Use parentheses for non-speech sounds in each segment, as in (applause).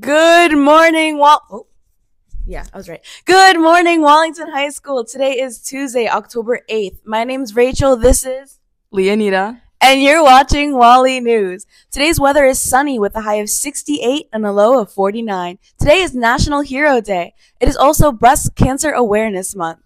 Good morning, Wal. Oh, yeah, I was right. Good morning, Wallington High School. Today is Tuesday, October 8th. My name's Rachel. This is Leonida. and you're watching Wally News. Today's weather is sunny with a high of 68 and a low of 49. Today is National Hero Day. It is also Breast Cancer Awareness Month.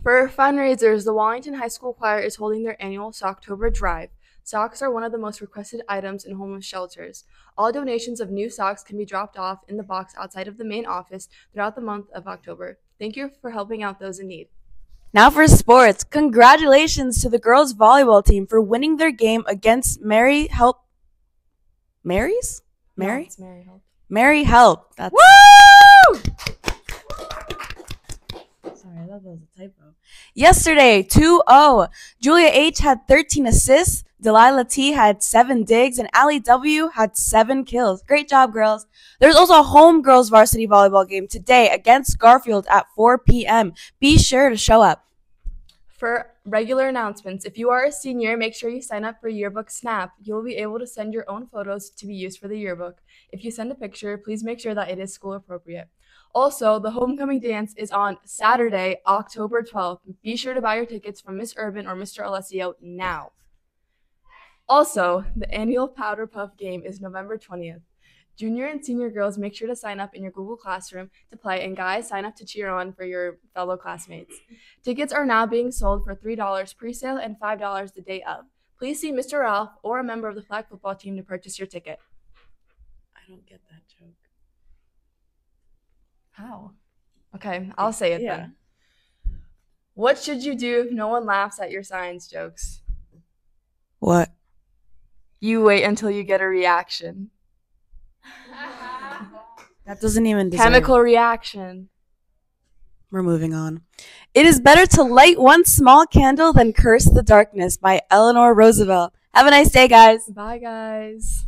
For fundraisers, the Wallington High School Choir is holding their annual Socktober Drive. Socks are one of the most requested items in homeless shelters. All donations of new socks can be dropped off in the box outside of the main office throughout the month of October. Thank you for helping out those in need. Now for sports. Congratulations to the girls volleyball team for winning their game against Mary Help. Mary's? Mary? it's Mary Help. Mary Help. That's Woo! Thought that was a typo. Yesterday, 2-0. Julia H had 13 assists, Delilah T had 7 digs, and Ali W had 7 kills. Great job, girls. There's also a home girls varsity volleyball game today against Garfield at 4 p.m. Be sure to show up. For regular announcements, if you are a senior, make sure you sign up for Yearbook Snap. You will be able to send your own photos to be used for the yearbook. If you send a picture, please make sure that it is school appropriate. Also, the homecoming dance is on Saturday, October 12th. Be sure to buy your tickets from Miss Urban or Mr. Alessio now. Also, the annual Powder Puff game is November 20th. Junior and senior girls, make sure to sign up in your Google Classroom to play, and guys, sign up to cheer on for your fellow classmates. Tickets are now being sold for $3 pre sale and $5 the day of. Please see Mr. Ralph or a member of the flag football team to purchase your ticket. I don't get that joke. How? Okay, I'll say it Yeah. then. What should you do if no one laughs at your science jokes? What? You wait until you get a reaction. (laughs) That doesn't even deserve. Chemical reaction. We're moving on. It is better to light one small candle than curse the darkness by Eleanor Roosevelt. Have a nice day, guys. Bye, guys.